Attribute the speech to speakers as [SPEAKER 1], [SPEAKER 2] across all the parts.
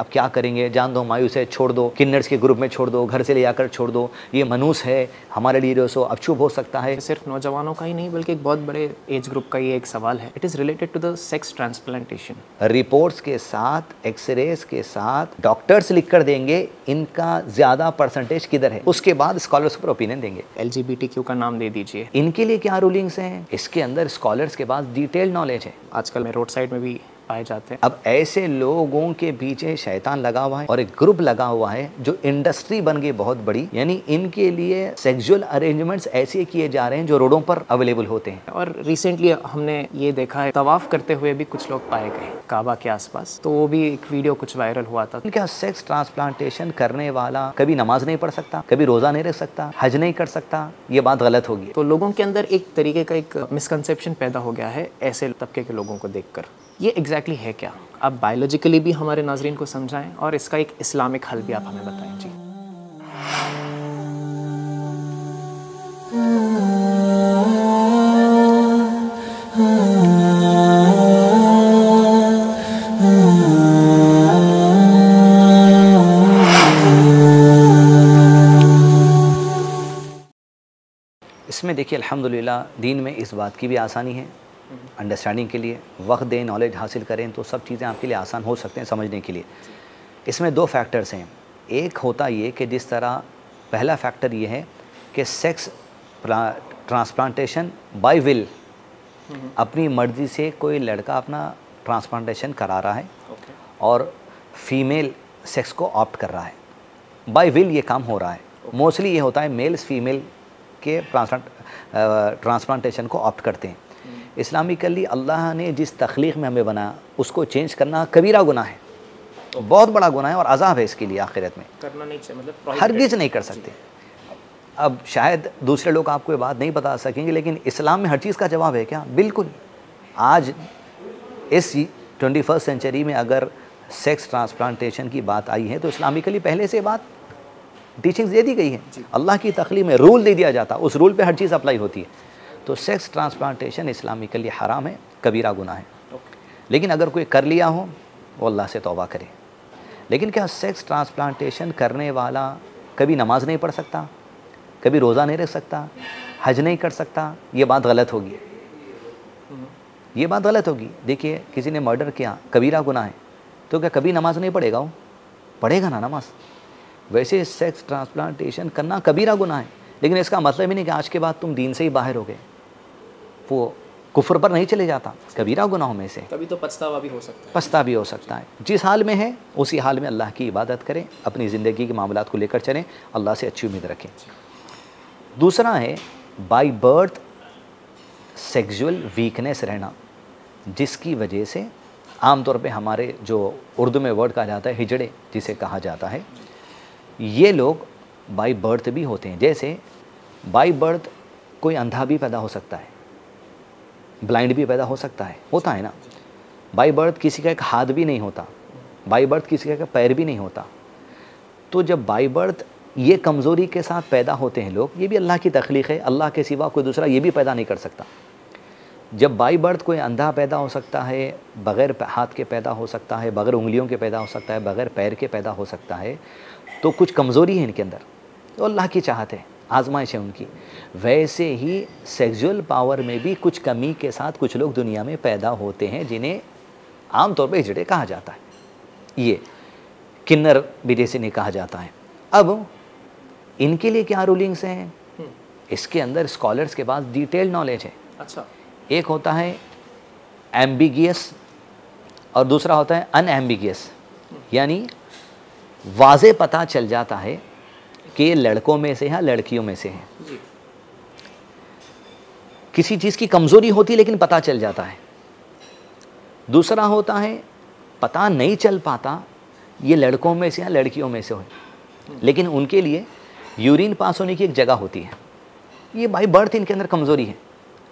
[SPEAKER 1] अब क्या करेंगे? जान दो मायूस है छोड़ दो। किन्नर्स के ग्रुप में छोड़ दो घर से ले आकर छोड़ दो। ये मनुष्य है हमारे लिए जो अब चुप हो सकता है।
[SPEAKER 2] सिर्फ़ नौजवानों का ही नहीं बल्कि एक बहुत बड़े एज ग्रुप का ये एक सवाल है। It is related to the sex transplantation
[SPEAKER 1] reports के साथ एक्सरेज के साथ डॉक्टर्स लिख कर देंगे इनका ज़्यादा परसेंटेज किधर है? उसके बाद स्कॉलर्स पर ओपिनियन देंगे।
[SPEAKER 2] एलजीबीटीक्यू का नाम दे दीजिए।
[SPEAKER 1] इनके लिए क्या रूलिंग्स हैं? इसके अंदर स्कॉलर्स के पास डिटेल नॉलेज है।
[SPEAKER 2] आजकल में रोड साइड में भी पाए जाते हैं।
[SPEAKER 1] अब ऐसे लोगों के पीछे शैतान लगा हुआ है और एक ग्रुप लगा हुआ है जो इंडस्ट्री बन गई बहुत बड़ी। यानी इनके लिए सेक्सुअल अरेंजमेंट्स ऐसे किए जा रहे हैं जो रोडों पर अवेलेबल होते हैं।
[SPEAKER 2] और रिसेंटली हमने ये देखा है तवाफ करते हुए भी कुछ लोग पाए गए काबा के आसपास। तो वो भी एक वीडियो कुछ वायरल हुआ था।
[SPEAKER 1] क्या सेक्स ट्रांसप्लांटेशन करने वाला कभी नमाज़ नहीं पढ़ सकता कभी रोजा नहीं रख सकता हज नहीं कर सकता ये बात गलत होगी।
[SPEAKER 2] तो लोगों के अंदर एक तरीके का एक मिसकनसेप्शन पैदा हो गया है ऐसे तबके के लोगों को देखकर। ये एग्जैक्टली exactly है क्या? आप बायोलॉजिकली भी हमारे नाजरन को समझाएँ और इसका एक इस्लामिक हल भी आप हमें बताएँ, जी।
[SPEAKER 1] इसमें देखिए, अल्हम्दुलिल्लाह, दीन में इस बात की भी आसानी है। अंडरस्टैंडिंग के लिए वक्त दें नॉलेज हासिल करें तो सब चीज़ें आपके लिए आसान हो सकते हैं समझने के लिए। इसमें दो फैक्टर्स हैं। एक होता ये कि जिस तरह पहला फैक्टर ये है कि सेक्स ट्रांसप्लांटेशन बाय विल अपनी मर्ज़ी से कोई लड़का अपना ट्रांसप्लांटेशन करा रहा है okay. और फीमेल सेक्स को ऑप्ट कर रहा है। बाय विल ये काम हो रहा है। Mostly okay. ये होता है मेल्स फीमेल के ट्रांसप्लांटेशन को ऑप्ट करते हैं। इस्लामिकली अल्लाह ने जिस तख्लीक में हमें बनाया उसको चेंज करना कबीरा गुना है। बहुत बड़ा गुना है और अजाब है इसके लिए आखिरत में।
[SPEAKER 2] करना नहीं चाहिए मतलब
[SPEAKER 1] हर गिज नहीं कर सकते। अब शायद दूसरे लोग आपको ये बात नहीं बता सकेंगे लेकिन इस्लाम में हर चीज़ का जवाब है क्या? बिल्कुल। आज इस ट्वेंटी फ़र्स्ट सेंचुरी में अगर सेक्स ट्रांसप्लांटेशन की बात आई है तो इस्लामिकली पहले से बात टीचिंग्स दे दी गई है। अल्लाह की तकलीम में रूल दे दिया जाता। उस रूल पे हर चीज़ अप्लाई होती है। तो सेक्स ट्रांसप्लांटेशन इस्लामिकली हराम है कबीरा गुना है। लेकिन अगर कोई कर लिया हो वो अल्लाह से तोबा करे। लेकिन क्या सेक्स ट्रांसप्लांटेशन करने वाला कभी नमाज़ नहीं पढ़ सकता कभी रोज़ा नहीं रख सकता हज नहीं कर सकता ये बात गलत होगी। ये बात गलत होगी। देखिए किसी ने मर्डर किया कबीरा गुना है तो क्या कभी नमाज़ नहीं पढ़ेगा वो? पढ़ेगा ना नमाज़। वैसे सेक्स ट्रांसप्लांटेशन करना कबीरा गुना है लेकिन इसका मतलब ही नहीं कि आज के बाद तुम दीन से ही बाहर हो गए। वो कुफर पर नहीं चले जाता। कबीरा गुनाहों में से।
[SPEAKER 2] कभी तो पछतावा भी हो सकता है।
[SPEAKER 1] पछता भी हो सकता है। जिस हाल में है उसी हाल में अल्लाह की इबादत करें अपनी ज़िंदगी के मामला को लेकर चलें अल्लाह से अच्छी उम्मीद रखें। दूसरा है बाई बर्थ सेक्सुअल वीकनेस रहना जिसकी वजह से आमतौर पे हमारे जो उर्दू में वर्ड कहा जाता है हिजड़े जिसे कहा जाता है ये लोग बाई बर्थ भी होते हैं। जैसे बाई बर्थ कोई अंधा भी पैदा हो सकता है। ब्लाइंड भी पैदा हो सकता है, होता है ना। बाई बर्थ किसी का एक हाथ भी नहीं होता, बाई बर्थ किसी का एक पैर भी नहीं होता। तो जब बाई बर्थ ये कमज़ोरी के साथ पैदा होते हैं लोग, ये भी अल्लाह की तख्लीक है, अल्लाह के सिवा कोई दूसरा ये भी पैदा नहीं कर सकता। जब बाई बर्थ कोई अंधा पैदा हो सकता है, बग़ैर हाथ के पैदा हो सकता है, बग़ैर उंगलियों के पैदा हो सकता है, बग़ैर पैर के पैदा हो सकता है तो कुछ कमज़ोरी है इनके अंदर तो अल्लाह की चाहत है। आजमाइश है उनकी। वैसे ही सेक्सुअल पावर में भी कुछ कमी के साथ कुछ लोग दुनिया में पैदा होते हैं जिन्हें आमतौर पर हिजड़े कहा जाता है। ये किन्नर भी जैसे नहीं कहा जाता है। अब इनके लिए क्या रूलिंग्स हैं? हम्म। इसके अंदर स्कॉलर्स के पास डिटेल नॉलेज है।
[SPEAKER 2] अच्छा।
[SPEAKER 1] एक होता है एम्बिगियस और दूसरा होता है अनएम्बिगियस हम्म। यानी वाजे पता चल जाता है कि ये लड़कों में से है लड़कियों में से है? किसी चीज़ की कमज़ोरी होती लेकिन पता चल जाता है। दूसरा होता है पता नहीं चल पाता ये लड़कों में से या लड़कियों में से हो। लेकिन उनके लिए यूरिन पास होने की एक जगह होती है। ये भाई बर्थ इनके अंदर कमज़ोरी है।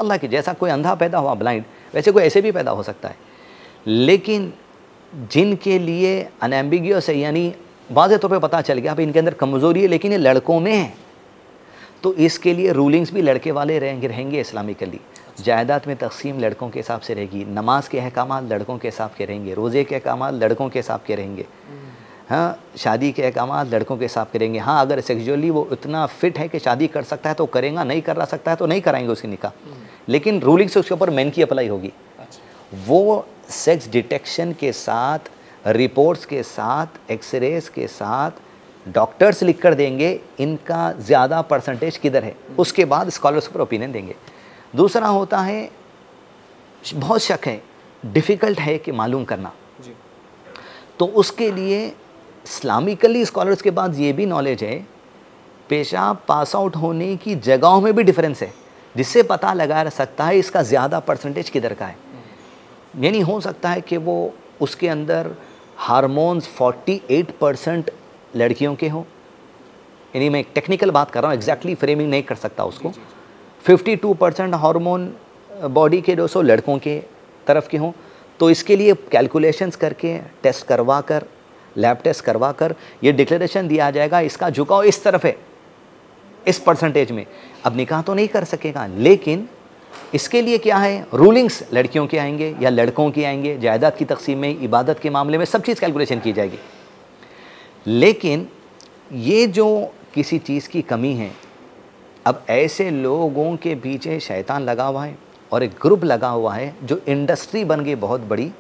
[SPEAKER 1] अल्लाह की जैसा कोई अंधा पैदा हुआ ब्लाइंड वैसे कोई ऐसे भी पैदा हो सकता है। लेकिन जिनके लिए अनएम्बिगियस है यानी वाज तौर पर पता चल गया अब इनके अंदर कमज़ोरी है लेकिन ये लड़कों में है। तो इसके लिए रूलिंग्स भी लड़के वाले रहेंगे रहेंगे इस्लामिकली। जायदाद में तकसीम लड़कों के हिसाब से रहेगी नमाज़ के अहकाम लड़कों के हिसाब के रहेंगे रोज़े के अहकाम लड़कों के हिसाब के रहेंगे। हाँ शादी के अहकाम लड़कों के हिसाब के रहेंगे। हाँ अगर सेक्सुअली वो इतना फिट है कि शादी कर सकता है तो करेगा नहीं कर सकता है तो नहीं कराएँगे उसकी निकाह। लेकिन रूलिंग से उसके ऊपर मैन की अप्लाई होगी। वो सेक्स डिटेक्शन के साथ रिपोर्ट्स के साथ एक्सरेज के साथ डॉक्टर्स लिख कर देंगे इनका ज़्यादा परसेंटेज किधर है? उसके बाद स्कॉलर्स पर ओपिनियन देंगे। दूसरा होता है बहुत शक है डिफ़िकल्ट है कि मालूम करना। जी। तो उसके लिए इस्लामिकली स्कॉलर्स के पास ये भी नॉलेज है पेशाब पास आउट होने की जगहों में भी डिफरेंस है जिससे पता लगा सकता है इसका ज़्यादा परसेंटेज किधर का है। यानी हो सकता है कि वो उसके अंदर हारमोन्स 48 परसेंट लड़कियों के हों। यानी मैं एक टेक्निकल बात कर रहा हूँ एग्जैक्टली फ्रेमिंग नहीं कर सकता उसको। 52 परसेंट हारमोन बॉडी के जो लड़कों के तरफ़ के हों। तो इसके लिए कैलकुलेशंस करके टेस्ट करवा कर लैब टेस्ट करवा कर ये डिक्लेरेशन दिया जाएगा इसका झुकाव इस तरफ़ है इस परसेंटेज में। अब निकाह तो नहीं कर सकेगा लेकिन इसके लिए क्या है? रूलिंग्स लड़कियों के आएँगे या लड़कों के आएँगे? जायदाद की तकसीम में इबादत के मामले में सब चीज़ कैलकुलेशन की जाएगी। लेकिन ये जो किसी चीज़ की कमी है अब ऐसे लोगों के पीछे शैतान लगा हुआ है और एक ग्रुप लगा हुआ है जो इंडस्ट्री बन गई बहुत बड़ी।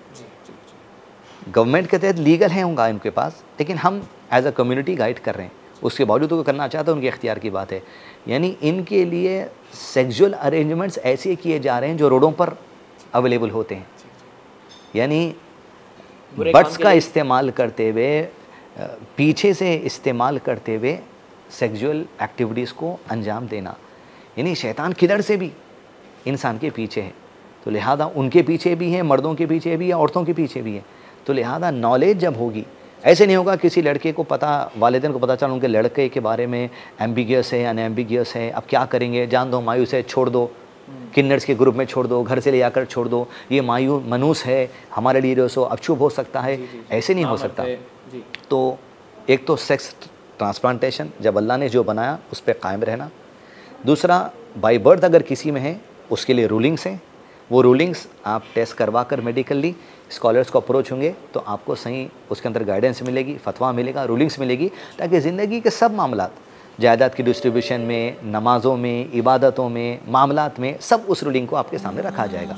[SPEAKER 1] गवर्नमेंट के तहत लीगल है होंगे उनके पास लेकिन हम एज अ कम्युनिटी गाइड कर रहे हैं। उसके बावजूद वो करना चाहता हैं उनके अख्तियार की बात है। यानी इनके लिए सेक्सुअल अरेंजमेंट्स ऐसे किए जा रहे हैं जो रोडों पर अवेलेबल होते हैं। यानी बट्स का इस्तेमाल करते हुए पीछे से इस्तेमाल करते हुए सेक्सुअल एक्टिविटीज़ को अंजाम देना। यानी शैतान किधर से भी इंसान के पीछे है। तो लिहाजा उनके पीछे भी हैं मर्दों के पीछे भी है औरतों के पीछे भी है। तो लिहाजा नॉलेज जब होगी ऐसे नहीं होगा किसी लड़के को पता वालदेन को पता चला उनके लड़के के बारे में एम्बिगियस है अनएम्बिगियस है अब क्या करेंगे? जान दो मायूस है छोड़ दो। किन्नर्स के ग्रुप में छोड़ दो घर से ले आकर छोड़ दो। ये मायू मनूस है हमारे लिए जो सो अक्षुभ हो सकता है। जी, जी, ऐसे नहीं हो सकता। तो एक तो सेक्स ट्रांसप्लांटेशन जब अल्लाह ने जो बनाया उस पर कायम रहना। दूसरा बाई बर्थ अगर किसी में है उसके लिए रूलिंग्स हैं। वो रूलिंग्स आप टेस्ट करवा कर मेडिकली स्कॉलर्स को अप्रोच होंगे तो आपको सही उसके अंदर गाइडेंस मिलेगी फतवा मिलेगा रूलिंग्स मिलेगी, ताकि ज़िंदगी के सब मामला जायदाद की डिस्ट्रीब्यूशन में, नमाज़ों में, इबादतों में मामला में सब उस रूलिंग को आपके सामने रखा जाएगा।